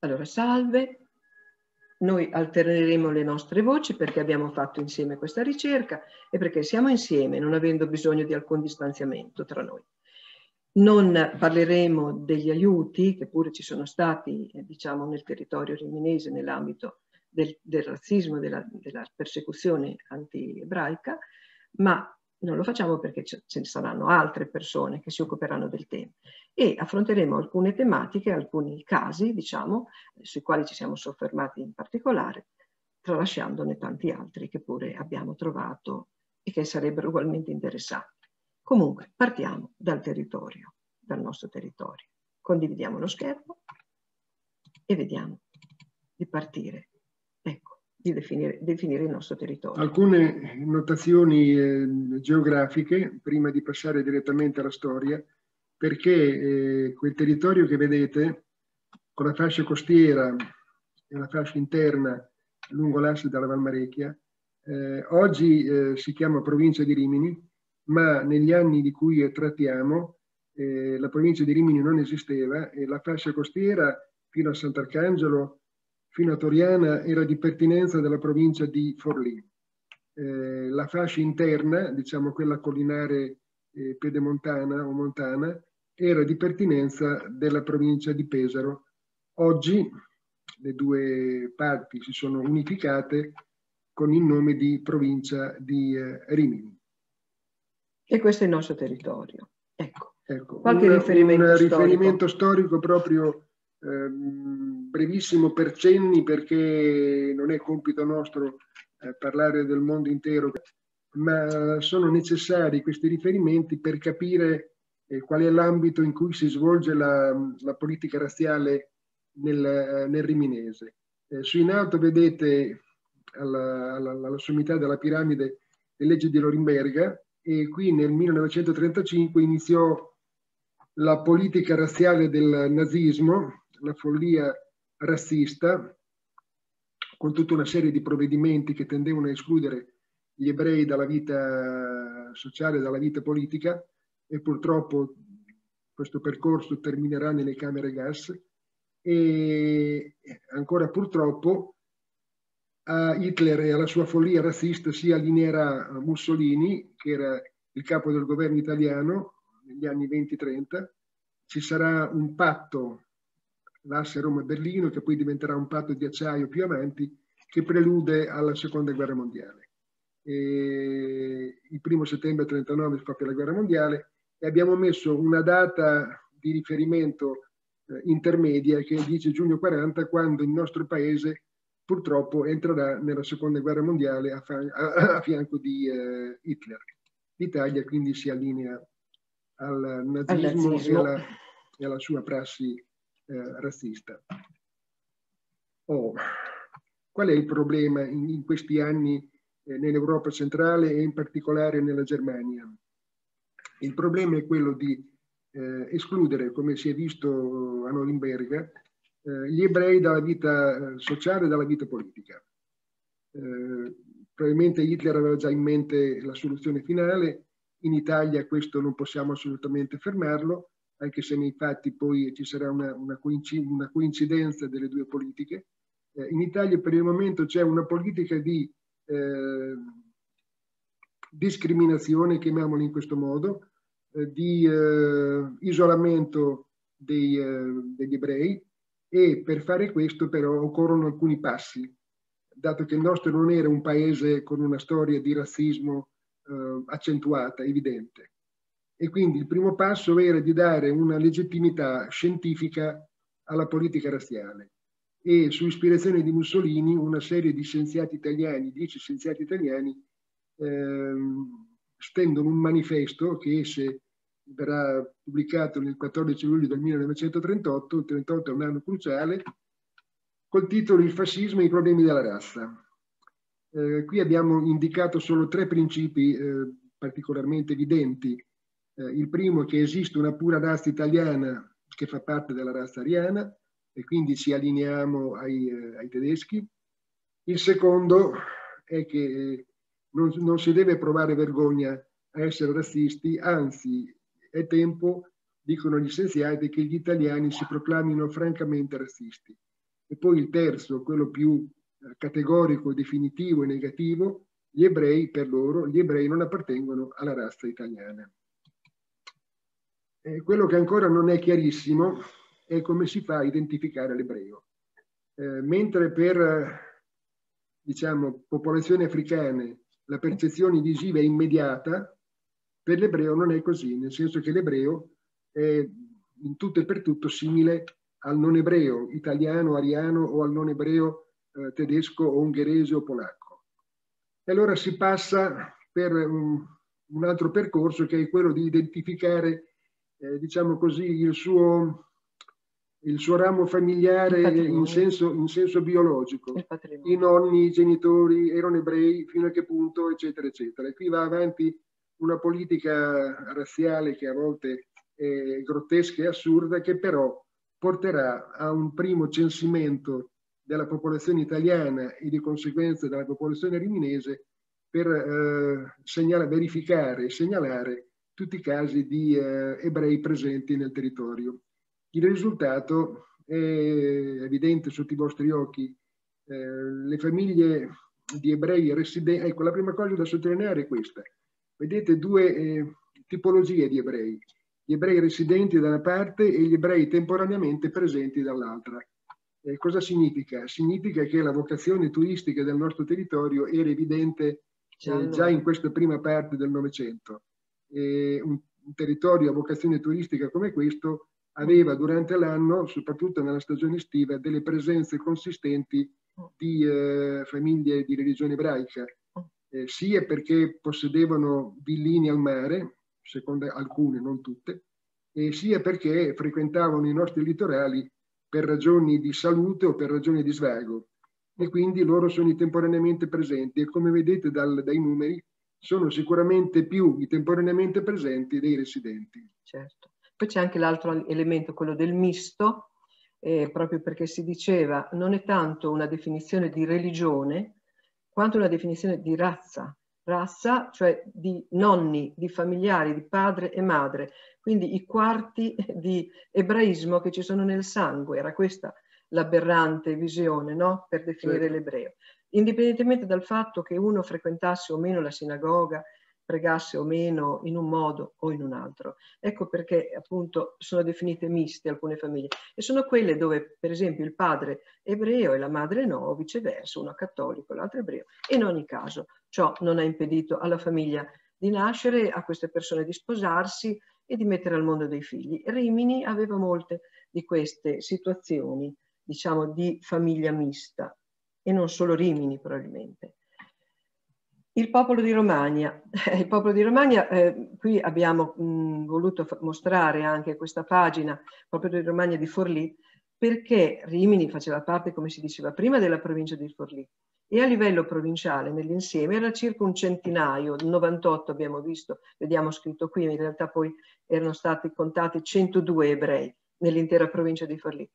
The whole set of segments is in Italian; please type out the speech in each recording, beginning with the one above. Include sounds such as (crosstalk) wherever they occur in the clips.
Allora, salve, noi alterneremo le nostre voci perché abbiamo fatto insieme questa ricerca e perché siamo insieme, non avendo bisogno di alcun distanziamento tra noi. Non parleremo degli aiuti che pure ci sono stati, eh, diciamo, nel territorio riminese nell'ambito del, del, razzismo della, della persecuzione anti-ebraica, ma non lo facciamo perché ce ne saranno altre persone che si occuperanno del tema e affronteremo alcune tematiche, alcuni casi, diciamo, sui quali ci siamo soffermati in particolare, tralasciandone tanti altri che pure abbiamo trovato e che sarebbero ugualmente interessanti. Comunque, partiamo dal territorio, dal nostro territorio. Condividiamo lo schermo e vediamo di partire. Di definire, definire, il nostro territorio. Alcune notazioni eh, geografiche, prima di passare direttamente alla storia, perché eh, quel territorio che vedete, con la fascia costiera e la fascia interna lungo l'asse della Valmarecchia, eh, oggi eh, si chiama provincia di Rimini, ma negli anni di cui trattiamo eh, la provincia di Rimini non esisteva e la fascia costiera fino a Sant'Arcangelo fino a Toriana era di pertinenza della provincia di Forlì. Eh, la fascia interna, diciamo quella collinare eh, pedemontana o montana, era di pertinenza della provincia di Pesaro. Oggi le due parti si sono unificate con il nome di provincia di eh, Rimini. E questo è il nostro territorio. Ecco, ecco qualche un, riferimento, un storico. riferimento storico proprio Ehm, brevissimo per cenni perché non è compito nostro eh, parlare del mondo intero, ma sono necessari questi riferimenti per capire eh, qual è l'ambito in cui si svolge la, la politica razziale nel, nel riminese. Eh, su in alto vedete alla, alla, alla sommità della piramide le leggi di Lorimberga e qui nel 1935 iniziò la politica razziale del nazismo la follia razzista, con tutta una serie di provvedimenti che tendevano a escludere gli ebrei dalla vita sociale, dalla vita politica e purtroppo questo percorso terminerà nelle camere gas. E ancora purtroppo a Hitler e alla sua follia razzista si allineerà Mussolini, che era il capo del governo italiano negli anni 20-30, ci sarà un patto l'asse Roma-Berlino, che poi diventerà un patto di acciaio più avanti, che prelude alla seconda guerra mondiale. E il primo settembre 1939 scoppia la guerra mondiale e abbiamo messo una data di riferimento eh, intermedia che è il 10 giugno 40 quando il nostro paese purtroppo entrerà nella seconda guerra mondiale a, a, a fianco di eh, Hitler. L'Italia quindi si allinea al nazismo, al nazismo. E, alla, e alla sua prassi eh, razzista. Oh, qual è il problema in, in questi anni eh, nell'Europa centrale e in particolare nella Germania? Il problema è quello di eh, escludere, come si è visto a Norimberga, eh, gli ebrei dalla vita eh, sociale e dalla vita politica. Eh, probabilmente Hitler aveva già in mente la soluzione finale, in Italia questo non possiamo assolutamente fermarlo, anche se nei fatti poi ci sarà una, una, coincidenza delle due politiche. Eh, in Italia per il momento c'è una politica di eh, discriminazione, chiamiamola in questo modo, eh, di eh, isolamento dei, eh, degli ebrei e per fare questo però occorrono alcuni passi, dato che il nostro non era un paese con una storia di razzismo eh, accentuata, evidente e quindi il primo passo era di dare una legittimità scientifica alla politica razziale e su ispirazione di Mussolini una serie di scienziati italiani, dieci scienziati italiani, ehm, stendono un manifesto che se verrà pubblicato nel 14 luglio del 1938, il 38 è un anno cruciale, col titolo Il fascismo e i problemi della razza. Eh, qui abbiamo indicato solo tre principi eh, particolarmente evidenti eh, il primo è che esiste una pura razza italiana che fa parte della razza ariana e quindi ci allineiamo ai, eh, ai tedeschi. Il secondo è che eh, non, non si deve provare vergogna a essere razzisti, anzi è tempo, dicono gli scienziati, che gli italiani si proclamino francamente razzisti. E poi il terzo, quello più eh, categorico, definitivo e negativo, gli ebrei, per loro, gli ebrei non appartengono alla razza italiana. E quello che ancora non è chiarissimo è come si fa a identificare l'ebreo. Eh, mentre per, diciamo, popolazioni africane la percezione visiva è immediata, per l'ebreo non è così, nel senso che l'ebreo è in tutto e per tutto simile al non ebreo italiano, ariano o al non ebreo eh, tedesco ungherese o polacco. E allora si passa per un, un altro percorso che è quello di identificare, eh, diciamo così, il suo, il suo ramo familiare in senso, in senso, biologico. I nonni, i genitori erano ebrei, fino a che punto, eccetera, eccetera. E qui va avanti una politica razziale che a volte è grottesca e assurda, che però porterà a un primo censimento della popolazione italiana e di conseguenza della popolazione riminese per eh, segnala, verificare e segnalare tutti i casi di eh, ebrei presenti nel territorio. Il risultato è evidente sotto i vostri occhi. Eh, le famiglie di ebrei residenti, ecco la prima cosa da sottolineare è questa. Vedete due eh, tipologie di ebrei, gli ebrei residenti da una parte e gli ebrei temporaneamente presenti dall'altra. Eh, cosa significa? Significa che la vocazione turistica del nostro territorio era evidente eh, già in questa prima parte del Novecento. Un, un territorio a vocazione turistica come questo aveva durante l'anno, soprattutto nella stagione estiva, delle presenze consistenti di eh, famiglie di religione ebraica, eh, sia perché possedevano villini al mare, secondo alcune, non tutte, e sia perché frequentavano i nostri litorali per ragioni di salute o per ragioni di svago. E quindi loro sono temporaneamente presenti. E come vedete dal, dai numeri sono sicuramente più i temporaneamente presenti dei residenti. Certo. Poi c'è anche l'altro elemento, quello del misto, eh, proprio perché si diceva non è tanto una definizione di religione quanto una definizione di razza razza, cioè di nonni, di familiari, di padre e madre, quindi i quarti (laughs) di ebraismo che ci sono nel sangue, era questa l'aberrante visione no? per definire sì. l'ebreo. Indipendentemente dal fatto che uno frequentasse o meno la sinagoga, pregasse o meno in un modo o in un altro. Ecco perché appunto sono definite miste alcune famiglie e sono quelle dove per esempio il padre è ebreo e la madre no, o viceversa, uno cattolico e l'altro ebreo. In ogni caso ciò non ha impedito alla famiglia di nascere, a queste persone di sposarsi e di mettere al mondo dei figli. Rimini aveva molte di queste situazioni, diciamo, di famiglia mista e non solo Rimini probabilmente. Il popolo di Romagna. (laughs) Il popolo di Romagna, eh, qui abbiamo mh, voluto mostrare anche questa pagina, popolo di Romagna di Forlì, perché Rimini faceva parte, come si diceva prima, della provincia di Forlì e a livello provinciale nell'insieme era circa un centinaio, 98 abbiamo visto, vediamo scritto qui, in realtà poi erano stati contati 102 ebrei nell'intera provincia di Forlì.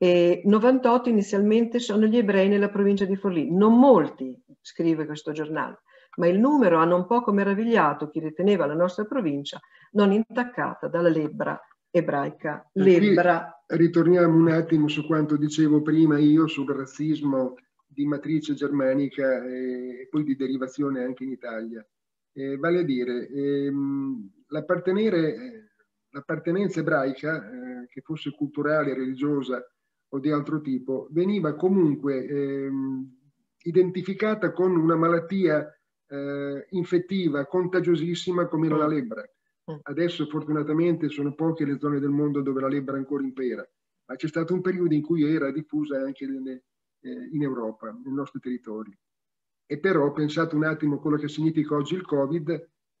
E 98 inizialmente sono gli ebrei nella provincia di Forlì, non molti, scrive questo giornale, ma il numero hanno un poco meravigliato chi riteneva la nostra provincia non intaccata dalla lebbra ebraica. Lebbra. Ritorniamo un attimo su quanto dicevo prima io sul razzismo di matrice germanica e poi di derivazione anche in Italia. Eh, vale a dire, ehm, l'appartenenza ebraica, eh, che fosse culturale, religiosa o di altro tipo, veniva comunque ehm, identificata con una malattia eh, infettiva, contagiosissima come era la mm. lebbra. Mm. Adesso fortunatamente sono poche le zone del mondo dove la lebbra ancora impera, ma c'è stato un periodo in cui era diffusa anche nelle, eh, in Europa, nei nostri territori. E però pensate un attimo a quello che significa oggi il Covid,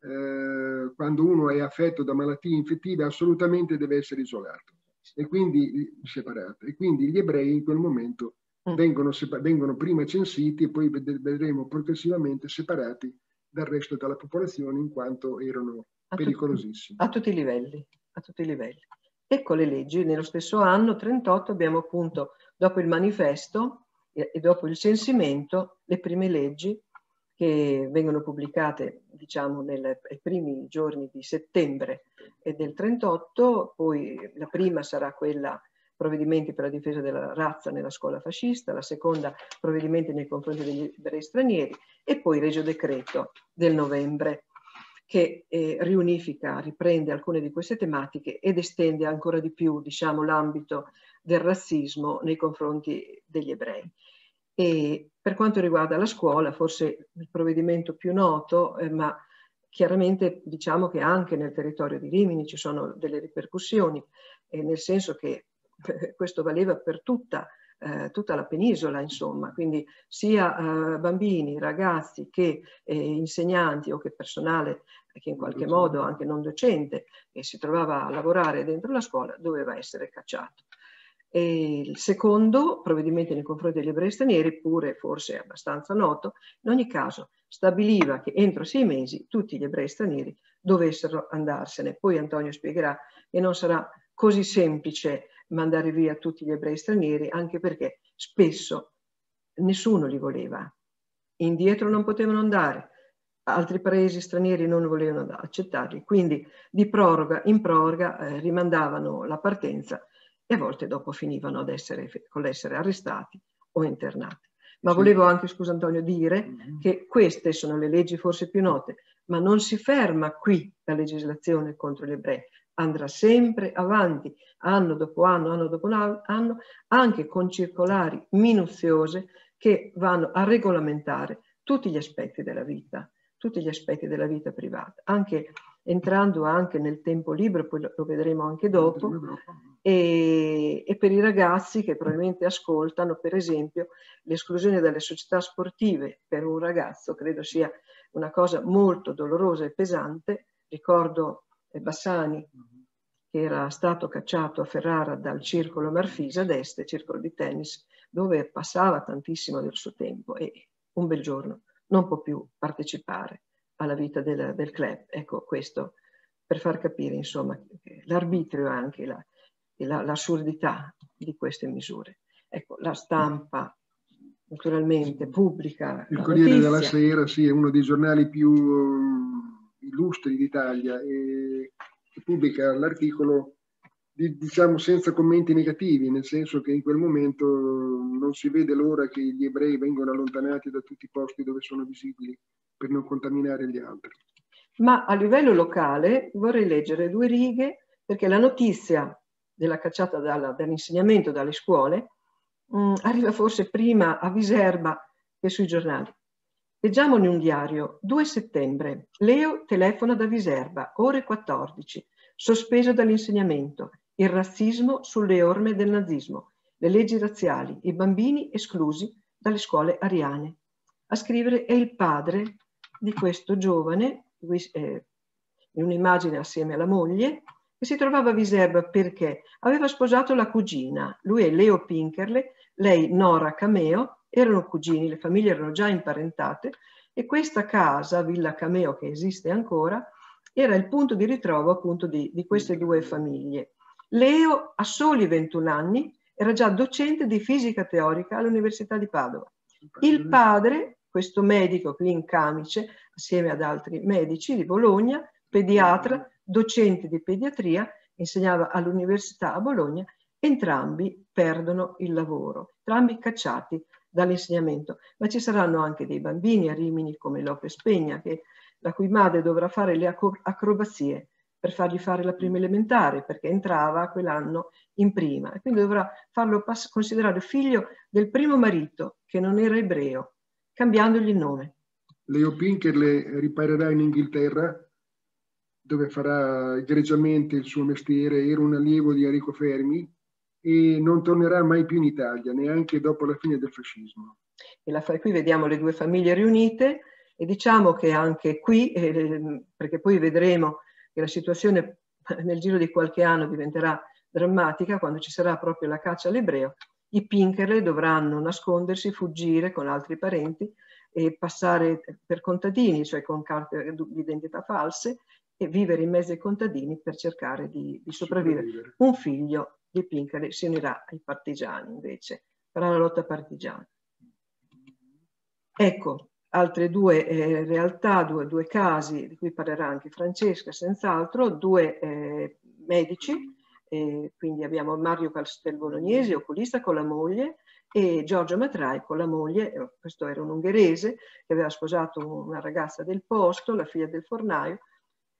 eh, quando uno è affetto da malattie infettive assolutamente deve essere isolato e quindi separato. E quindi gli ebrei in quel momento mm. vengono, vengono prima censiti e poi vedremo progressivamente separati dal resto della popolazione in quanto erano a pericolosissimi. Tutti, a tutti i livelli, a tutti i livelli. Ecco le leggi, nello stesso anno 38 abbiamo appunto, dopo il manifesto, e dopo il censimento le prime leggi che vengono pubblicate diciamo nei primi giorni di settembre del 38, poi la prima sarà quella provvedimenti per la difesa della razza nella scuola fascista, la seconda provvedimenti nei confronti degli ebrei stranieri e poi Regio Decreto del novembre che eh, riunifica, riprende alcune di queste tematiche ed estende ancora di più diciamo, l'ambito del razzismo nei confronti degli ebrei. E per quanto riguarda la scuola, forse il provvedimento più noto, eh, ma chiaramente diciamo che anche nel territorio di Rimini ci sono delle ripercussioni, eh, nel senso che eh, (laughs) questo valeva per tutta, eh, tutta, la penisola, insomma, quindi sia eh, bambini, ragazzi che eh, insegnanti o che personale che in qualche modo anche non docente che si trovava a lavorare dentro la scuola doveva essere cacciato. E il secondo, provvedimento nei confronti degli ebrei stranieri, pure forse abbastanza noto, in ogni caso stabiliva che entro sei mesi tutti gli ebrei stranieri dovessero andarsene. Poi Antonio spiegherà che non sarà così semplice mandare via tutti gli ebrei stranieri, anche perché spesso nessuno li voleva. Indietro non potevano andare, altri paesi stranieri non volevano accettarli, quindi di proroga in proroga eh, rimandavano la partenza e a volte dopo finivano ad essere, con l'essere arrestati o internati. Ma sì. volevo anche, scusa Antonio, dire mm-hmm. che queste sono le leggi forse più note, ma non si ferma qui la legislazione contro gli ebrei, andrà sempre avanti, anno dopo anno, anno dopo anno, anche con circolari minuziose che vanno a regolamentare tutti gli aspetti della vita, tutti gli aspetti della vita privata, anche entrando anche nel tempo libero, poi lo, lo vedremo anche dopo, e, e, per i ragazzi che probabilmente ascoltano, per esempio, l'esclusione dalle società sportive per un ragazzo credo sia una cosa molto dolorosa e pesante. Ricordo eh, Bassani che era stato cacciato a Ferrara dal circolo Marfisa d'Este, circolo di tennis, dove passava tantissimo del suo tempo e un bel giorno non può più partecipare alla vita del, del club. Ecco, questo per far capire, insomma, l'arbitrio anche la, la, l'assurdità di queste misure. Ecco, la stampa naturalmente pubblica. Il Corriere notizia. della Sera, sì, è uno dei giornali più illustri d'Italia e pubblica l'articolo diciamo senza commenti negativi, nel senso che in quel momento non si vede l'ora che gli ebrei vengano allontanati da tutti i posti dove sono visibili per non contaminare gli altri. Ma a livello locale vorrei leggere due righe perché la notizia della cacciata dalla, dall'insegnamento dalle scuole mh, mm, arriva forse prima a Viserba che sui giornali. Leggiamo in un diario, 2 settembre, Leo telefona da Viserba, ore 14, sospeso dall'insegnamento, il razzismo sulle orme del nazismo, le leggi razziali, i bambini esclusi dalle scuole ariane. A scrivere è il padre di questo giovane, eh, in un'immagine assieme alla moglie, che si trovava a Viserba perché aveva sposato la cugina. Lui è Leo Pinkerle, lei Nora Cameo, erano cugini, le famiglie erano già imparentate e questa casa, Villa Cameo, che esiste ancora, era il punto di ritrovo appunto di, di queste due famiglie. Leo, a soli 21 anni, era già docente di fisica teorica all'Università di Padova. Il padre, questo medico qui in camice, assieme ad altri medici di Bologna, pediatra, docente di pediatria, insegnava all'Università a Bologna, entrambi perdono il lavoro, entrambi cacciati dall'insegnamento. Ma ci saranno anche dei bambini a Rimini come Lopez Pegna, che, la cui madre dovrà fare le acrobazie per fargli fare la prima elementare, perché entrava quell'anno in prima e quindi dovrà farlo considerare figlio del primo marito, che non era ebreo, cambiandogli il nome. Leo Pinkerle riparerà in Inghilterra, dove farà egregiamente il suo mestiere, era un allievo di Enrico Fermi e non tornerà mai più in Italia, neanche dopo la fine del fascismo. E la, qui vediamo le due famiglie riunite e diciamo che anche qui, eh, perché poi vedremo che la situazione (laughs) nel giro di qualche anno diventerà drammatica quando ci sarà proprio la caccia all'ebreo, i Pinkerle dovranno nascondersi, fuggire con altri parenti e passare per contadini, cioè con carte di identità false, e vivere in mezzo ai contadini per cercare di, di sopravvivere. sopravvivere. Un figlio di Pinkerle si unirà ai partigiani invece, farà la lotta partigiana. Ecco, altre due eh, realtà, due, due, casi di cui parlerà anche Francesca, senz'altro, due eh, medici, E quindi abbiamo Mario Castelbolognesi, oculista con la moglie, e Giorgio Matrai con la moglie, eh, questo era un ungherese che aveva sposato una ragazza del posto, la figlia del fornaio,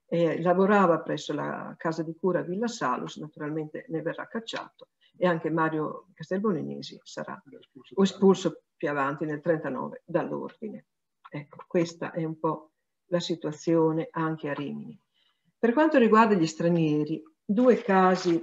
e lavorava presso la casa di cura Villa Salus, naturalmente ne verrà cacciato, e anche Mario Castelbolognesi sarà espulso più avanti nel 39 dall'ordine. Ecco, questa è un po' la situazione anche a Rimini. Per quanto riguarda gli stranieri, due casi,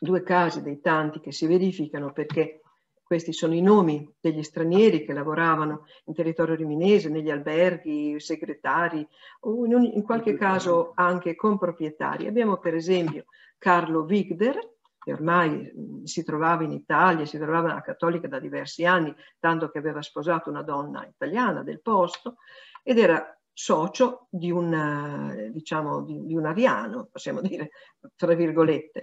due casi dei tanti che si verificano perché questi sono i nomi degli stranieri che lavoravano in territorio riminese, negli alberghi, segretari o in, un, in qualche caso anche con proprietari. Abbiamo per esempio Carlo Wigder, che ormai si trovava in Italia, si trovava nella cattolica da diversi anni, tanto che aveva sposato una donna italiana del posto, ed era socio di un, diciamo, di, di un ariano, possiamo dire, tra virgolette.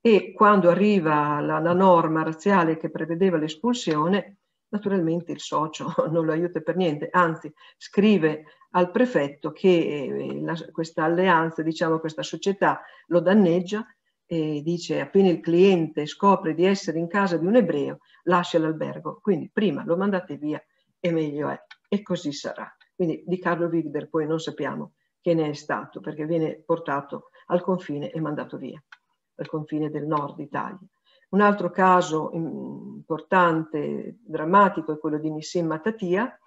E quando arriva la, la norma razziale che prevedeva l'espulsione, naturalmente il socio (laughs) non lo aiuta per niente, anzi scrive al prefetto che eh, la, questa alleanza, diciamo questa società lo danneggia e dice appena il cliente scopre di essere in casa di un ebreo lascia l'albergo, quindi prima lo mandate via e meglio è e così sarà. Quindi di Carlo Wigder poi non sappiamo che ne è stato perché viene portato al confine e mandato via, al confine del nord Italia. Un altro caso importante, drammatico, è quello di Nissim Matatia,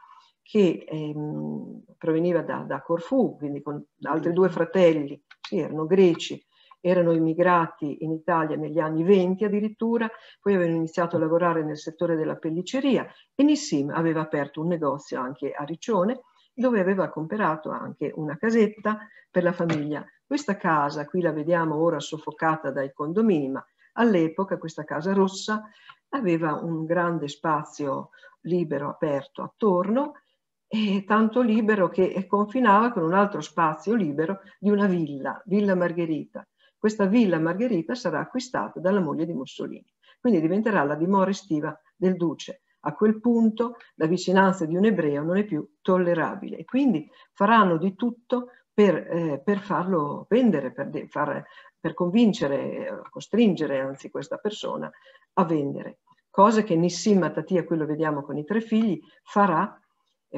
che ehm, proveniva da, da, Corfù, quindi con altri due fratelli, sì, erano greci, erano immigrati in Italia negli anni 20 addirittura, poi avevano iniziato a lavorare nel settore della pelliceria e Nissim aveva aperto un negozio anche a Riccione dove aveva comprato anche una casetta per la famiglia. Questa casa, qui la vediamo ora soffocata dai condomini, ma all'epoca questa casa rossa aveva un grande spazio libero aperto attorno e tanto libero che confinava con un altro spazio libero di una villa, Villa Margherita. Questa Villa Margherita sarà acquistata dalla moglie di Mussolini, quindi diventerà la dimora estiva del duce a quel punto la vicinanza di un ebreo non è più tollerabile e quindi faranno di tutto per, eh, per farlo vendere, per, far, per convincere, costringere anzi questa persona a vendere. Cosa che Nissim Matatia, qui lo vediamo con i tre figli, farà,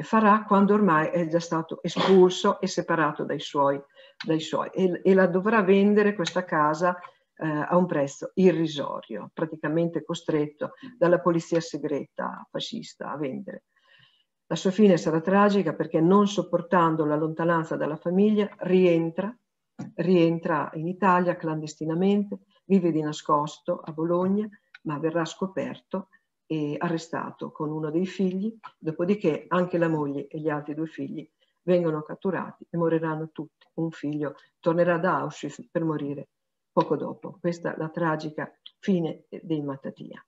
farà quando ormai è già stato espulso e separato dai suoi, dai suoi e, e la dovrà vendere questa casa eh, a un prezzo irrisorio, praticamente costretto dalla polizia segreta fascista a vendere. La sua fine sarà tragica perché non sopportando la lontananza dalla famiglia rientra, rientra in Italia clandestinamente, vive di nascosto a Bologna, ma verrà scoperto e arrestato con uno dei figli, dopodiché anche la moglie e gli altri due figli vengono catturati e moriranno tutti. Un figlio tornerà da Auschwitz per morire poco dopo. Questa è la tragica fine dei Mattatia.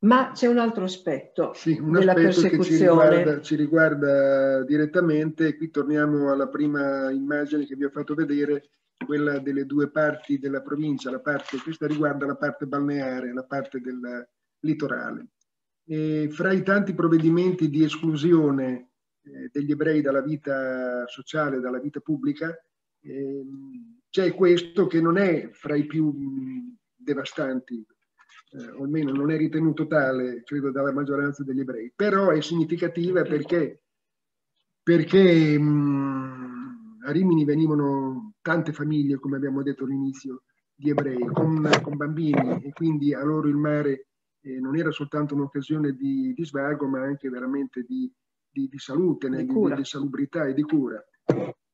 Ma c'è un altro aspetto sì, un della aspetto persecuzione. Che ci riguarda, ci riguarda direttamente, qui torniamo alla prima immagine che vi ho fatto vedere, quella delle due parti della provincia, la parte, questa riguarda la parte balneare, la parte del litorale. E fra i tanti provvedimenti di esclusione degli ebrei dalla vita sociale, dalla vita pubblica, eh, c'è questo che non è fra i più devastanti, eh, o almeno non è ritenuto tale, credo, dalla maggioranza degli ebrei, però è significativa perché, perché mh, a Rimini venivano tante famiglie, come abbiamo detto all'inizio, di ebrei, con, con, bambini, e quindi a loro il mare eh, non era soltanto un'occasione di, di, svago, ma anche veramente di, di, di salute, di, di salubrità e di cura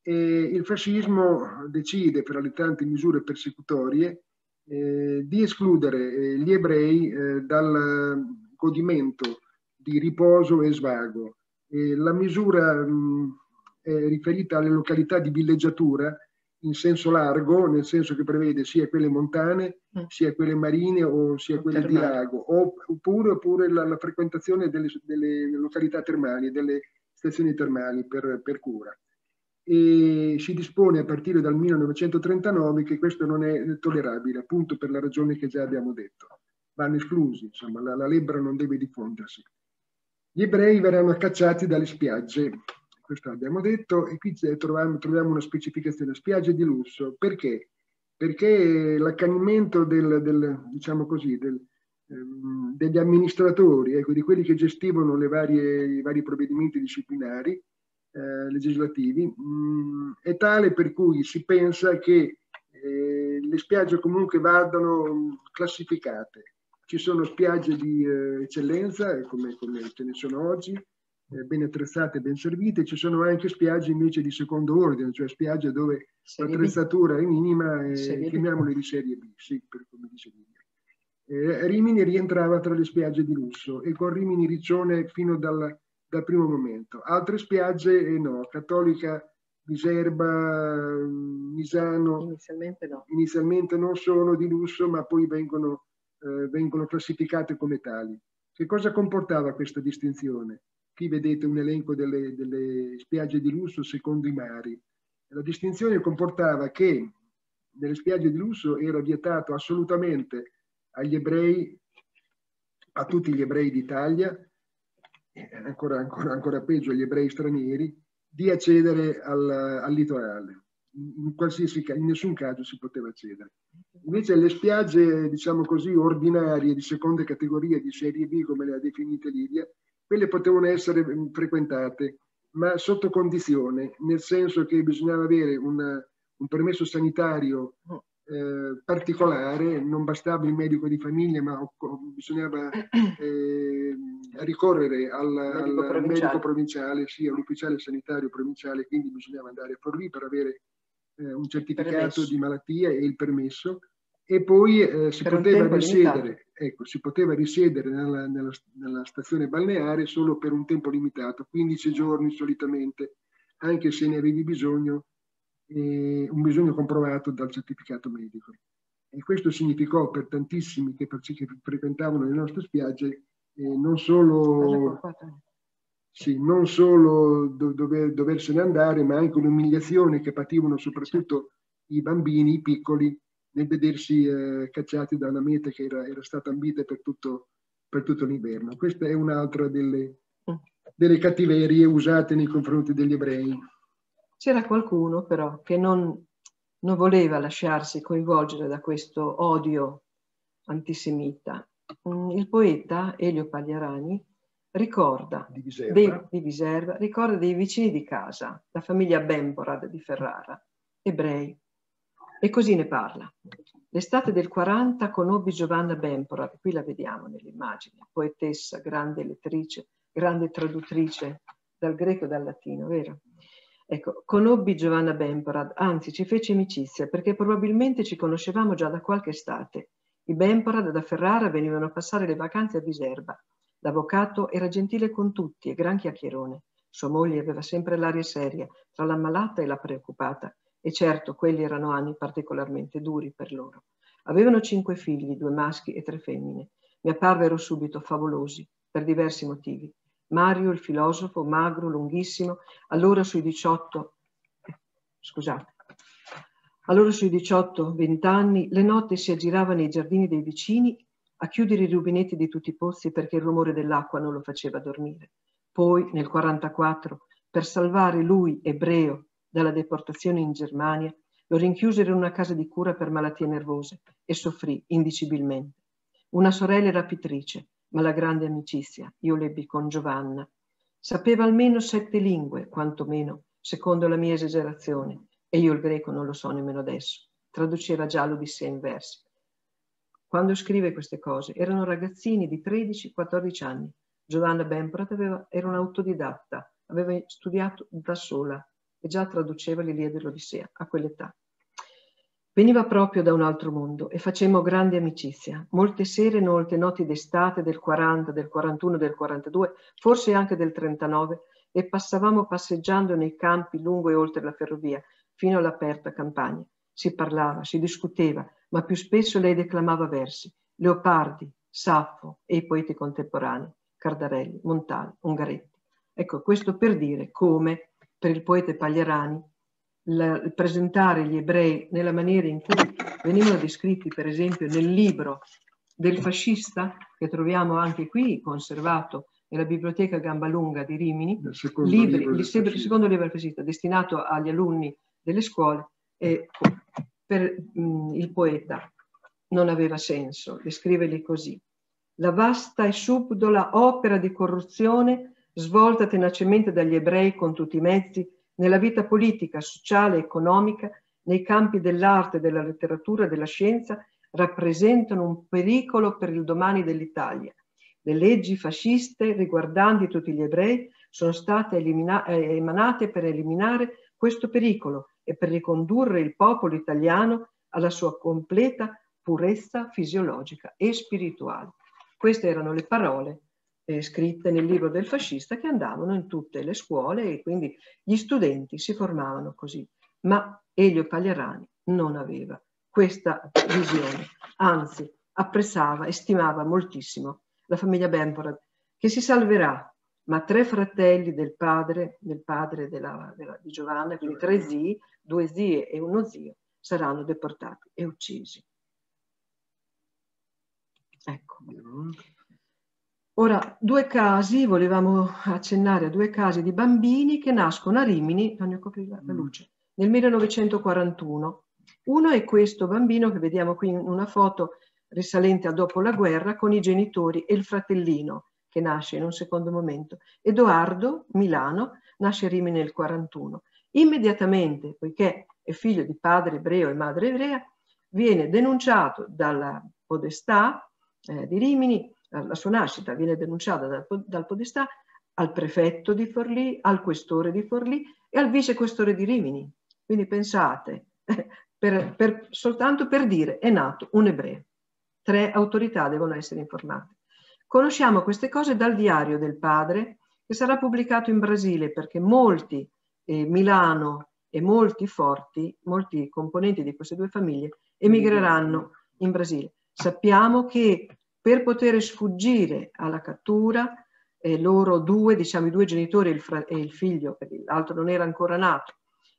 e il fascismo decide, per le tante misure persecutorie, eh, di escludere eh, gli ebrei eh, dal godimento di riposo e svago. la misura mh, è riferita alle località di villeggiatura in senso largo, nel senso che prevede sia quelle montane, mm. sia quelle marine o sia quelle di lago, oppure, oppure la, la, frequentazione delle, delle, località termali, delle stazioni termali per, per cura e si dispone a partire dal 1939 che questo non è tollerabile, appunto per la ragione che già abbiamo detto. Vanno esclusi, insomma, la, la lebbra non deve diffondersi. Gli ebrei verranno cacciati dalle spiagge, questo abbiamo detto, e qui troviamo, troviamo una specificazione, spiagge di lusso, perché? perché l'accanimento del, del, diciamo così, del, ehm, degli amministratori, ecco, di quelli che gestivano varie, i vari provvedimenti disciplinari eh, legislativi, mh, mm, è tale per cui si pensa che eh, le spiagge comunque vadano classificate. Ci sono spiagge di eh, eccellenza, eh, come, come ce ne sono oggi, ben attrezzate, ben servite, ci sono anche spiagge invece di secondo ordine, cioè spiagge dove l'attrezzatura è minima e chiamiamole di serie B, sì, per come dice. Eh, Rimini rientrava tra le spiagge di lusso e con Rimini Riccione fino dal, dal primo momento. Altre spiagge eh, no, Cattolica, Viserba, Misano, inizialmente, no. inizialmente non sono di lusso ma poi vengono, eh, vengono classificate come tali. Che cosa comportava questa distinzione? Qui vedete un elenco delle, delle spiagge di lusso secondo i mari. La distinzione comportava che nelle spiagge di lusso era vietato assolutamente agli ebrei, a tutti gli ebrei d'Italia, ancora, ancora, ancora peggio agli ebrei stranieri, di accedere al, al litorale. In, in nessun caso si poteva accedere. Invece le spiagge, diciamo così, ordinarie di seconda categoria, di serie B, come le ha definite Lidia, quelle potevano essere mm, frequentate, ma sotto condizione, nel senso che bisognava avere una, un permesso sanitario eh, particolare, non bastava il medico di famiglia, ma bisognava (clears throat) eh, ricorrere al medico, al provinciale. medico provinciale, sì, all'ufficiale sanitario provinciale, quindi bisognava andare a Forlì per avere eh, un certificato permesso. di malattia e il permesso e poi eh, si, poteva risiedere, ecco, si, poteva risiedere, nella, nella, nella, stazione balneare solo per un tempo limitato, 15 giorni solitamente, anche se ne avevi bisogno, eh, un bisogno comprovato dal certificato medico. E questo significò per tantissimi che, che frequentavano le nostre spiagge eh, non solo, sì, non solo do, dover, doversene andare, ma anche un'umiliazione che pativano soprattutto i bambini, i piccoli, nel vedersi eh, cacciati da una meta che era, era stata ambita per tutto, per tutto l'inverno. Questa è un'altra delle, delle cattiverie usate nei confronti degli ebrei. C'era qualcuno però che non, non voleva lasciarsi coinvolgere da questo odio antisemita. Mm, il poeta Elio Pagliarani ricorda di Viserva. Dei, di Viserva, ricorda dei vicini di casa, la famiglia Bemporad di Ferrara, ebrei, e così ne parla. L'estate del 40 conobbi Giovanna Bempora, qui la vediamo nell'immagine, poetessa, grande lettrice, grande traduttrice dal greco e dal latino, vero? Ecco, conobbi Giovanna Bemporad, anzi ci fece amicizia perché probabilmente ci conoscevamo già da qualche estate. I Bemporad da Ferrara venivano a passare le vacanze a Viserba. L'avvocato era gentile con tutti e gran chiacchierone. Sua moglie aveva sempre l'aria seria, tra la malata e la preoccupata, e certo quelli erano anni particolarmente duri per loro. Avevano cinque figli, due maschi e tre femmine. Mi apparvero subito favolosi, per diversi motivi. Mario, il filosofo, magro, lunghissimo, allora sui 18, scusate, allora sui 18-20 anni, le notti si aggirava nei giardini dei vicini a chiudere i rubinetti di tutti i pozzi perché il rumore dell'acqua non lo faceva dormire. Poi, nel 44, per salvare lui, ebreo, dalla deportazione in Germania, lo rinchiusero in una casa di cura per malattie nervose e soffrì indicibilmente. Una sorella era pittrice, ma la grande amicizia io l'ebbi con Giovanna. Sapeva almeno sette lingue, quantomeno, secondo la mia esagerazione, e io il greco non lo so nemmeno adesso. Traduceva già l'Odissea in versi. Quando scrive queste cose erano ragazzini di 13-14 anni. Giovanna Bemprat aveva, era un'autodidatta, aveva studiato da sola e già traduceva l'Ilia dell'Odissea a quell'età. Veniva proprio da un altro mondo e facemmo grande amicizia. Molte sere, molte notti d'estate del 40, del 41, del 42, forse anche del 39, e passavamo passeggiando nei campi lungo e oltre la ferrovia, fino all'aperta campagna. Si parlava, si discuteva, ma più spesso lei declamava versi. Leopardi, Saffo e i poeti contemporanei, Cardarelli, Montale, Ungaretti. Ecco, questo per dire come per il poeta Pagliarani la, presentare gli ebrei nella maniera in cui venivano descritti, per esempio, nel libro del fascista, che troviamo anche qui conservato nella biblioteca Gambalunga di Rimini, il secondo, libri, libro, il, il secondo libro del fascista, destinato agli alunni delle scuole, e per mh, mm, il poeta non aveva senso descriverli così. La vasta e subdola opera di corruzione svolta tenacemente dagli ebrei con tutti i mezzi nella vita politica, sociale e economica, nei campi dell'arte, della letteratura e della scienza, rappresentano un pericolo per il domani dell'Italia. Le leggi fasciste riguardanti tutti gli ebrei sono state eh, emanate per eliminare questo pericolo e per ricondurre il popolo italiano alla sua completa purezza fisiologica e spirituale. Queste erano le parole eh, scritte nel libro del fascista che andavano in tutte le scuole e quindi gli studenti si formavano così. Ma Elio Pagliarani non aveva questa visione, anzi apprezzava e stimava moltissimo la famiglia Bemporad, che si salverà, ma tre fratelli del padre, del padre della, della, di Giovanna, quindi tre zii, due zie e uno zio, saranno deportati e uccisi. Ecco. Ora, due casi, volevamo accennare a due casi di bambini che nascono a Rimini, la mm. luce, nel 1941. Uno è questo bambino che vediamo qui in una foto risalente a dopo la guerra con i genitori e il fratellino che nasce in un secondo momento. Edoardo, Milano, nasce a Rimini nel 41. Immediatamente, poiché è figlio di padre ebreo e madre ebrea, viene denunciato dalla podestà eh, di Rimini, la sua nascita viene denunciata dal, dal podestà al prefetto di Forlì, al questore di Forlì e al vicequestore di Rimini. Quindi pensate, (laughs) per, per, soltanto per dire è nato un ebreo. Tre autorità devono essere informate. Conosciamo queste cose dal diario del padre che sarà pubblicato in Brasile perché molti, eh, Milano e molti forti, molti componenti di queste due famiglie emigreranno in Brasile. Sappiamo che per poter sfuggire alla cattura, eh, loro due, diciamo i due genitori il, e il figlio, perché l'altro non era ancora nato,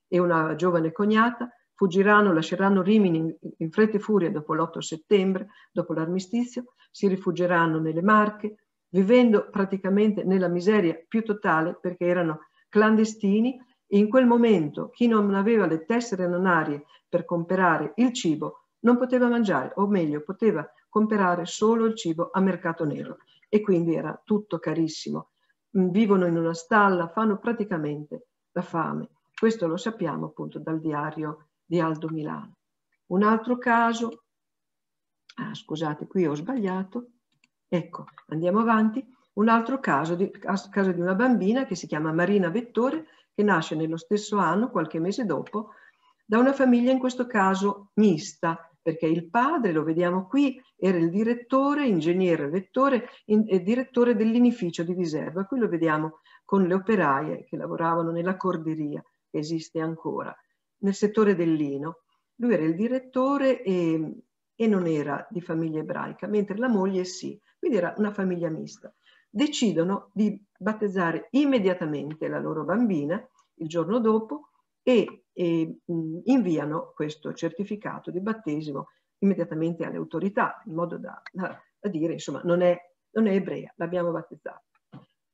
e una giovane cognata, fuggiranno, lasceranno Rimini in fretta e furia dopo l'8 settembre, dopo l'armistizio, si rifugieranno nelle Marche, vivendo praticamente nella miseria più totale perché erano clandestini. E in quel momento chi non aveva le tessere nonarie per comprare il cibo non poteva mangiare, o meglio, poteva comprare solo il cibo a mercato nero e quindi era tutto carissimo. Mm, vivono in una stalla, fanno praticamente la fame. Questo lo sappiamo appunto dal diario di Aldo Milano. Un altro caso, ah, scusate, qui ho sbagliato, ecco, andiamo avanti. Un altro caso di, caso di una bambina che si chiama Marina Vettore, che nasce nello stesso anno, qualche mese dopo, da una famiglia in questo caso mista, perché il padre, lo vediamo qui, era il direttore, ingegnere vettore in, e direttore dell'inificio di Viserva. Qui lo vediamo con le operaie che lavoravano nella corderia, che esiste ancora, nel settore del lino. Lui era il direttore e, e non era di famiglia ebraica, mentre la moglie sì, quindi era una famiglia mista. Decidono di battezzare immediatamente la loro bambina il giorno dopo e, e mh, inviano questo certificato di battesimo immediatamente alle autorità, in modo da, da, da dire, insomma, non è, non è ebrea, l'abbiamo battezzata.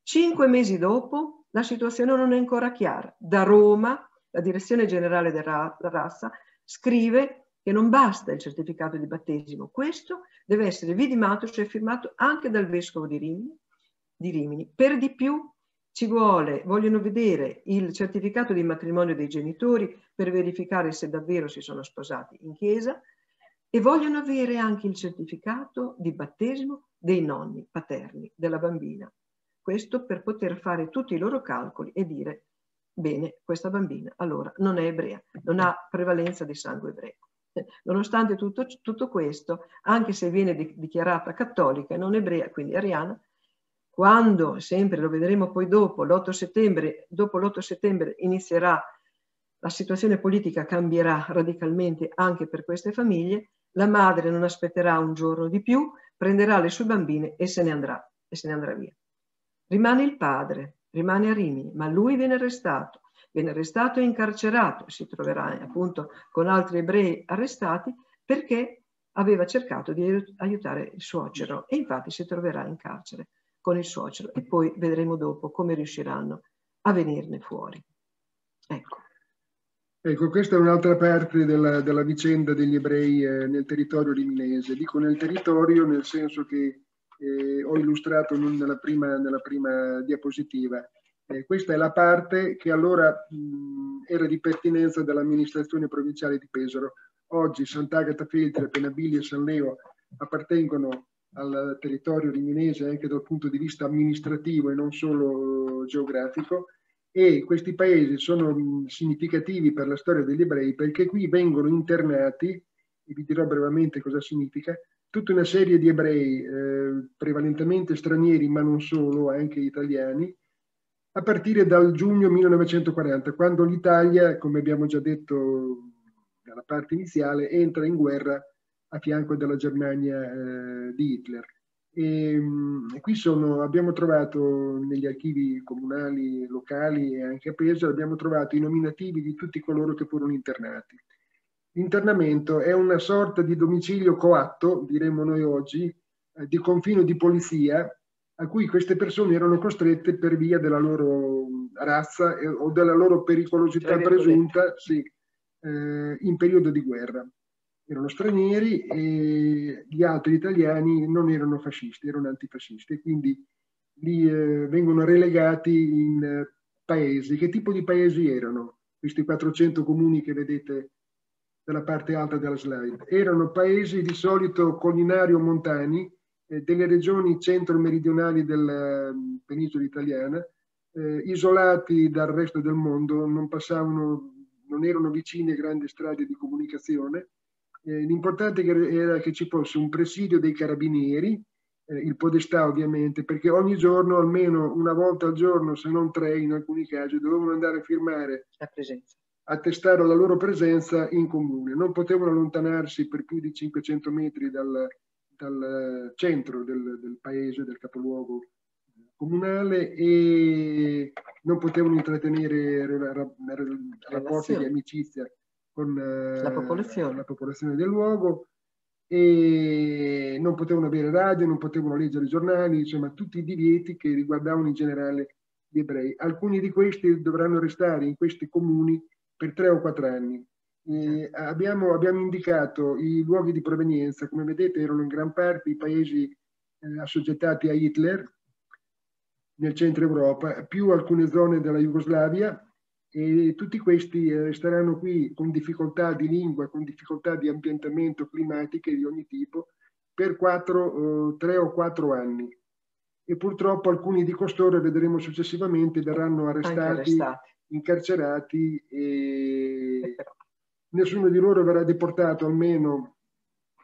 Cinque mesi dopo la situazione non è ancora chiara. Da Roma, la Direzione Generale della Razza scrive che non basta il certificato di battesimo, questo deve essere vidimato, cioè firmato anche dal Vescovo di Rimini, di Rimini. Per di più ci vuole, vogliono vedere il certificato di matrimonio dei genitori per verificare se davvero si sono sposati in chiesa e vogliono avere anche il certificato di battesimo dei nonni paterni della bambina. Questo per poter fare tutti i loro calcoli e dire, bene, questa bambina allora non è ebrea, non ha prevalenza di sangue ebreo. (laughs) Nonostante tutto, tutto questo, anche se viene dichiarata cattolica e non ebrea, quindi ariana, quando, sempre lo vedremo poi dopo, l'8 settembre, dopo l'8 settembre inizierà la situazione politica cambierà radicalmente anche per queste famiglie, la madre non aspetterà un giorno di più, prenderà le sue bambine e se ne andrà, e se ne andrà via. Rimane il padre, rimane a Rimini, ma lui viene arrestato, viene arrestato e incarcerato, si troverà appunto con altri ebrei arrestati perché aveva cercato di aiutare il suocero e infatti si troverà in carcere con il suocero e poi vedremo dopo come riusciranno a venirne fuori. Ecco. Ecco, questa è un'altra parte della, della, vicenda degli ebrei eh, nel territorio liminese. Dico nel territorio nel senso che eh, ho illustrato nella prima, nella prima diapositiva. Eh, questa è la parte che allora mh, era di pertinenza dell'amministrazione provinciale di Pesaro. Oggi Sant'Agata Feltre, Penabili e San Leo appartengono al territorio liminese anche dal punto di vista amministrativo e non solo geografico. E questi paesi sono significativi per la storia degli ebrei perché qui vengono internati, e vi dirò brevemente cosa significa, tutta una serie di ebrei, eh, prevalentemente stranieri ma non solo, anche italiani, a partire dal giugno 1940, quando l'Italia, come abbiamo già detto nella parte iniziale, entra in guerra a fianco della Germania eh, di Hitler. E, e qui sono, abbiamo trovato negli archivi comunali, locali e anche a Pesaro, abbiamo trovato i nominativi di tutti coloro che furono internati. L'internamento è una sorta di domicilio coatto, diremmo noi oggi, eh, di confino di polizia a cui queste persone erano costrette per via della loro razza eh, o della loro pericolosità presunta sì, eh, in periodo di guerra erano stranieri e gli altri italiani non erano fascisti, erano antifascisti e quindi li eh, vengono relegati in eh, paesi. Che tipo di paesi erano questi 400 comuni che vedete dalla parte alta della slide? Erano paesi di solito collinari o montani eh, delle regioni centro-meridionali della mm, penisola italiana, eh, isolati dal resto del mondo, non passavano, non erano vicini a grandi strade di comunicazione eh, l'importante era che ci fosse un presidio dei carabinieri, eh, il podestà ovviamente, perché ogni giorno, almeno una volta al giorno, se non tre in alcuni casi, dovevano andare a firmare, la presenza. attestare la loro presenza in comune. Non potevano allontanarsi per più di 500 metri dal, dal centro del, del paese, del capoluogo comunale e non potevano intrattenere rapporti di amicizia con eh, la, popolazione. la popolazione del luogo e non potevano avere radio, non potevano leggere i giornali, insomma tutti i divieti che riguardavano in generale gli ebrei. Alcuni di questi dovranno restare in questi comuni per tre o quattro anni. Abbiamo, abbiamo, indicato i luoghi di provenienza, come vedete erano in gran parte i paesi eh, assoggettati a Hitler nel centro Europa, più alcune zone della Jugoslavia e tutti questi resteranno qui con difficoltà di lingua, con difficoltà di ambientamento climatiche di ogni tipo per 4, 3 o 4 anni. E purtroppo alcuni di costoro, vedremo successivamente, verranno arrestati, incarcerati e nessuno di loro verrà deportato, almeno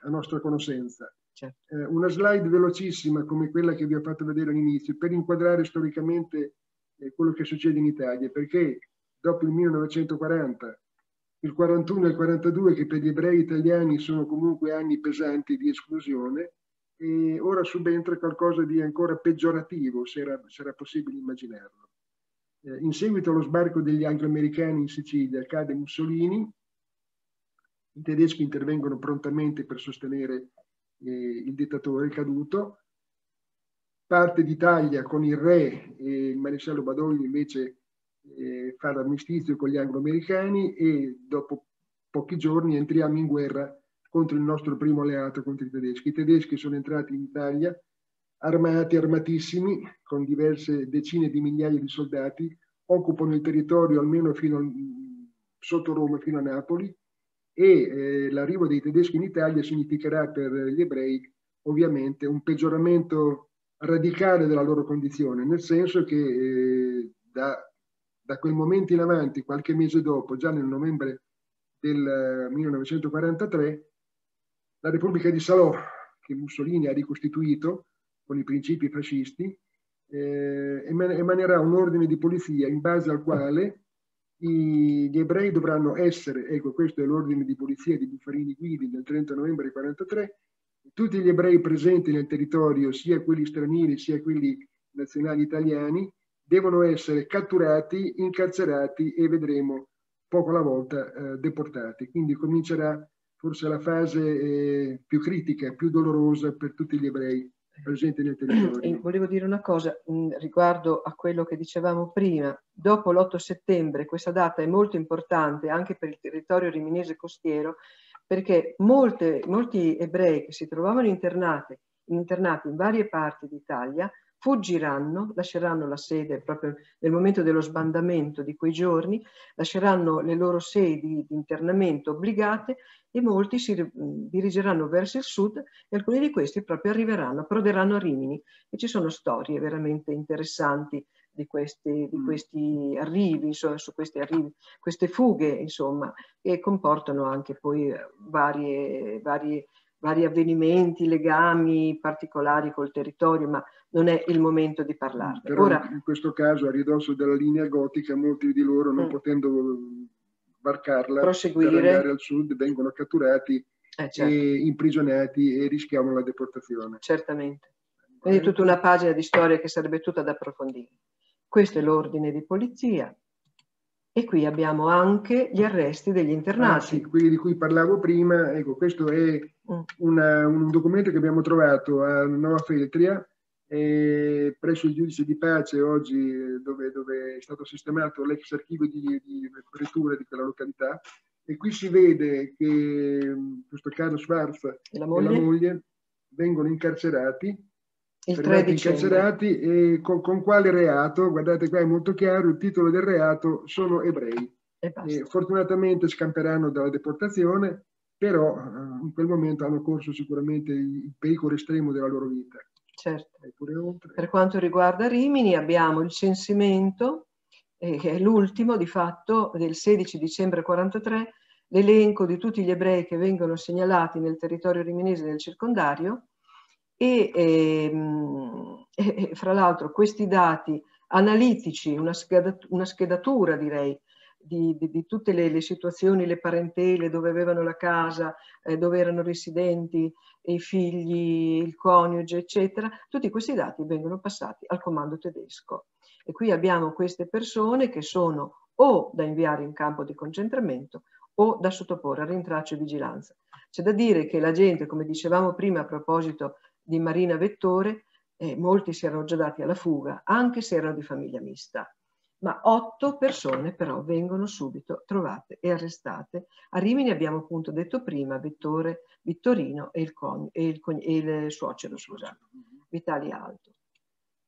a nostra conoscenza. Certo. Eh, una slide velocissima come quella che vi ho fatto vedere all'inizio per inquadrare storicamente eh, quello che succede in Italia, perché dopo il 1940, il 41 e il 42 che per gli ebrei italiani sono comunque anni pesanti di esclusione e ora subentra qualcosa di ancora peggiorativo, se era, se era possibile immaginarlo. Eh, in seguito allo sbarco degli anglo-americani in Sicilia cade Mussolini, i tedeschi intervengono prontamente per sostenere eh, il dittatore caduto, parte d'Italia con il re e il maresciallo Badoglio invece eh, fare armistizio con gli anglo-americani e dopo pochi giorni entriamo in guerra contro il nostro primo alleato, contro i tedeschi. I tedeschi sono entrati in Italia armati, armatissimi, con diverse decine di migliaia di soldati, occupano il territorio almeno fino a, sotto Roma, fino a Napoli, e eh, l'arrivo dei tedeschi in Italia significherà per gli ebrei ovviamente un peggioramento radicale della loro condizione, nel senso che eh, da da quel momento in avanti, qualche mese dopo, già nel novembre del 1943, eh, la Repubblica di Salò, che Mussolini ha ricostituito con i principi fascisti, eh, emanerà un ordine di polizia in base al quale i, gli ebrei dovranno essere, ecco questo è l'ordine di polizia di Buffarini Guidi del 30 novembre 1943, tutti gli ebrei presenti nel territorio, sia quelli stranieri sia quelli nazionali italiani, devono essere catturati, incarcerati e vedremo poco alla volta eh, deportati. Quindi comincerà forse la fase eh, più critica, più dolorosa per tutti gli ebrei presenti nel territorio. Volevo dire una cosa mh, riguardo a quello che dicevamo prima. Dopo l'8 settembre questa data è molto importante anche per il territorio riminese costiero perché molte, molti ebrei che si trovavano internati, internati in varie parti d'Italia fuggiranno, lasceranno la sede proprio nel momento dello sbandamento di quei giorni, lasceranno le loro sedi di internamento obbligate e molti si dirigeranno verso il sud e alcuni di questi proprio arriveranno, approderanno a Rimini e ci sono storie veramente interessanti di questi, di mm. questi arrivi, insomma, su questi arrivi, queste fughe, insomma, che comportano anche poi varie, varie vari avvenimenti, legami particolari col territorio, ma non è il momento di parlarne. Però Ora, in questo caso, a ridosso della linea gotica, molti di loro, non mm. potendo varcarla proseguire. per andare al sud, vengono catturati eh, certo. e imprigionati e rischiamo la deportazione. Certamente. Quindi tutta una pagina di storia che sarebbe tutta da approfondire. Questo è l'ordine di polizia, e qui abbiamo anche gli arresti degli internati. Ah, sì, quelli di cui parlavo prima, ecco, questo è mm. una, un documento che abbiamo trovato a Nova Feltria, eh, presso il giudice di pace oggi, dove, dove è stato sistemato l'ex archivio di, di pretura di quella località, e qui si vede che mm, questo Carlo Schwarz e la moglie, e la moglie vengono incarcerati il 13 incarcerati e con, con, quale reato? Guardate qua è molto chiaro, il titolo del reato sono ebrei. E e fortunatamente scamperanno dalla deportazione, però eh, in quel momento hanno corso sicuramente il pericolo estremo della loro vita. Certo. Per quanto riguarda Rimini abbiamo il censimento, eh, che è l'ultimo di fatto del 16 dicembre 43, l'elenco di tutti gli ebrei che vengono segnalati nel territorio riminese del circondario, e, ehm, e fra l'altro questi dati analitici, una, schedat una schedatura direi, di, di, di, tutte le, le, situazioni, le parentele, dove avevano la casa, eh, dove erano residenti, i figli, il coniuge, eccetera, tutti questi dati vengono passati al comando tedesco. E qui abbiamo queste persone che sono o da inviare in campo di concentramento o da sottoporre a rintraccio e vigilanza. C'è da dire che la gente, come dicevamo prima a proposito di Marina Vettore, eh, molti si erano già dati alla fuga, anche se erano di famiglia mista. Ma otto persone però vengono subito trovate e arrestate. A Rimini abbiamo appunto detto prima Vettore, Vittorino e il, con, e il, e il suocero, scusate, Vitali Alto.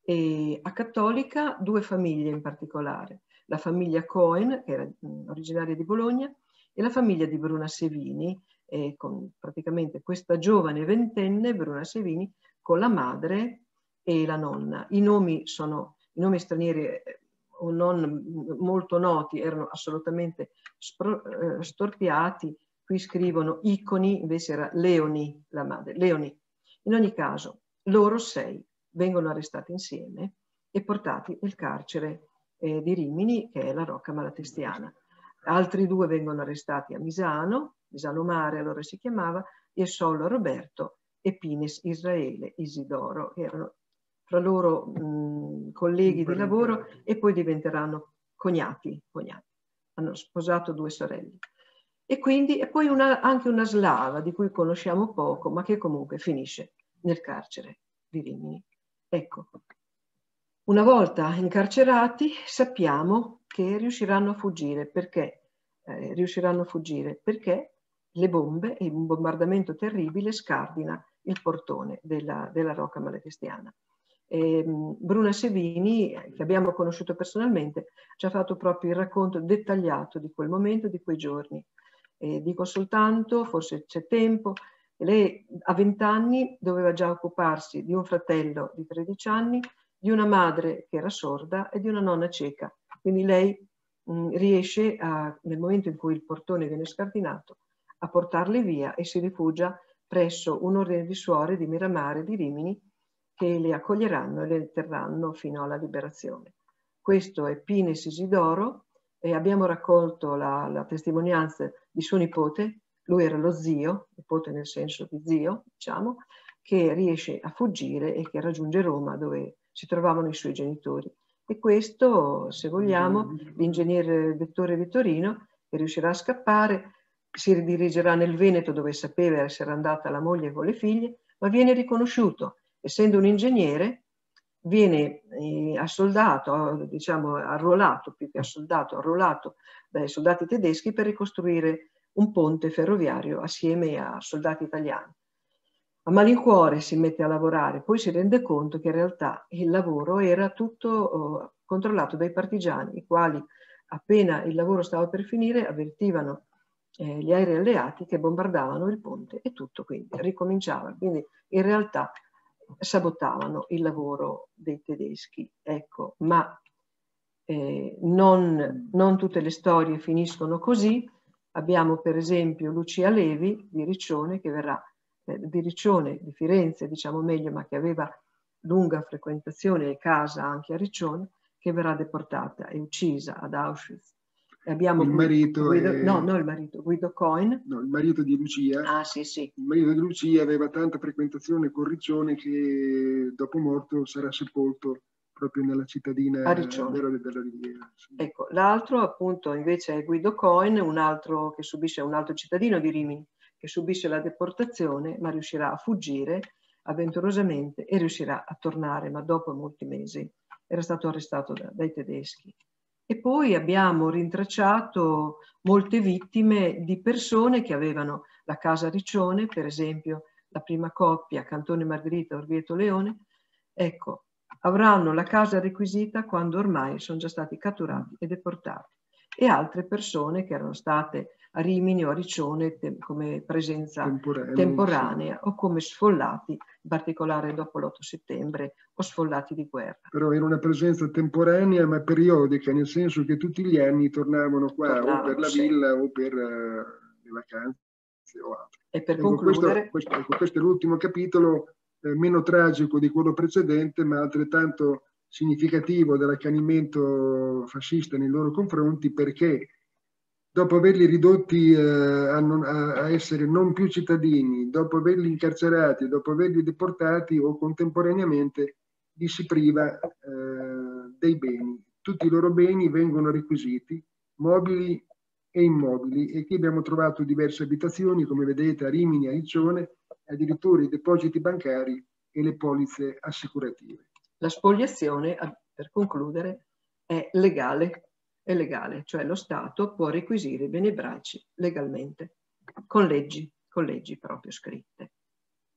E a Cattolica due famiglie in particolare, la famiglia Cohen, che era originaria di Bologna, e la famiglia di Bruna Sevini, eh, con praticamente questa giovane ventenne, Bruna Sevini, con la madre e la nonna. I nomi sono i nomi stranieri eh, o non molto noti, erano assolutamente eh, storpiati. Qui scrivono Iconi, invece era Leoni, la madre. Leoni. In ogni caso, loro sei vengono arrestati insieme e portati nel carcere eh, di Rimini, che è la Rocca Malatestiana. Altri due vengono arrestati a Misano, Misano Mare allora si chiamava, e Solo Roberto e Pines Israele Isidoro, che erano fra loro mh, colleghi di lavoro e poi diventeranno cognati, cognati. Hanno sposato due sorelle. E quindi e poi una, anche una slava di cui conosciamo poco, ma che comunque finisce nel carcere di Rimini. Ecco, una volta incarcerati sappiamo che riusciranno a fuggire. Perché eh, riusciranno a fuggire? Perché le bombe e un bombardamento terribile scardina il portone della, della Rocca Maletestiana. E, Bruna Sevini, che abbiamo conosciuto personalmente, ci ha fatto proprio il racconto dettagliato di quel momento, di quei giorni. E dico soltanto, forse c'è tempo, lei a 20 anni doveva già occuparsi di un fratello di 13 anni, di una madre che era sorda e di una nonna cieca. Quindi lei mh, riesce a, nel momento in cui il portone viene scardinato a portarle via e si rifugia presso un ordine di suore di Miramare di Rimini che le accoglieranno e le terranno fino alla liberazione. Questo è Pines Isidoro e abbiamo raccolto la, la testimonianza di suo nipote, lui era lo zio, nipote nel senso di zio, diciamo, che riesce a fuggire e che raggiunge Roma dove si trovavano i suoi genitori. E questo, se vogliamo, l'ingegnere Vettore Vittorino, che riuscirà a scappare, si ridirigerà nel Veneto dove sapeva essere andata la moglie con le figlie, ma viene riconosciuto essendo un ingegnere, viene eh, assoldato, diciamo arruolato, più che assoldato, arruolato dai soldati tedeschi per ricostruire un ponte ferroviario assieme a soldati italiani. A malincuore si mette a lavorare, poi si rende conto che in realtà il lavoro era tutto oh, controllato dai partigiani, i quali appena il lavoro stava per finire avvertivano eh, gli aerei alleati che bombardavano il ponte e tutto quindi ricominciava. Quindi in realtà sabotavano il lavoro dei tedeschi. Ecco, ma eh, non, non tutte le storie finiscono così. Abbiamo per esempio Lucia Levi di Riccione, che verrà eh, di Riccione, di Firenze diciamo meglio, ma che aveva lunga frequentazione e casa anche a Riccione, che verrà deportata e uccisa ad Auschwitz. Abbiamo il marito Guido, è... no, no il marito, Guido Cohen. No, il marito di Lucia. Ah, sì, sì. Il marito di Lucia aveva tanta frequentazione con Riccione che dopo morto sarà sepolto proprio nella cittadina della, della Riviera. Sì. Ecco, l'altro appunto invece è Guido Cohen, un altro che subisce, un altro cittadino di Rimini, che subisce la deportazione ma riuscirà a fuggire avventurosamente e riuscirà a tornare, ma dopo molti mesi era stato arrestato da, dai tedeschi. E poi abbiamo rintracciato molte vittime di persone che avevano la casa Riccione, per esempio la prima coppia, Cantone Margherita Orvieto Leone, ecco, avranno la casa requisita quando ormai sono già stati catturati e deportati. E altre persone che erano state a Rimini o a Riccione come presenza temporanea, temporanea o come sfollati, in particolare dopo l'8 settembre, o sfollati di guerra. Però era una presenza temporanea ma periodica, nel senso che tutti gli anni tornavano qua tornavano, o per la sì. villa o per uh, le vacanze o altro. E per ecco, concludere... Questo, questo, ecco, questo è l'ultimo capitolo, eh, meno tragico di quello precedente, ma altrettanto significativo dell'accanimento fascista nei loro confronti perché dopo averli ridotti eh, a, non, a, essere non più cittadini, dopo averli incarcerati, dopo averli deportati o contemporaneamente li si priva eh, dei beni. Tutti i loro beni vengono requisiti, mobili e immobili, e qui abbiamo trovato diverse abitazioni, come vedete a Rimini, a Riccione, addirittura i depositi bancari e le polizze assicurative. La spoliazione, per concludere, è legale è legale, cioè lo Stato può requisire i beni ebraici legalmente, con leggi, con leggi proprio scritte.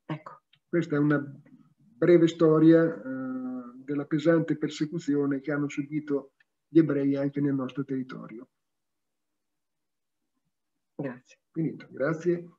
Ecco. Questa è una breve storia eh, della pesante persecuzione che hanno subito gli ebrei anche nel nostro territorio. Grazie. Finito, grazie.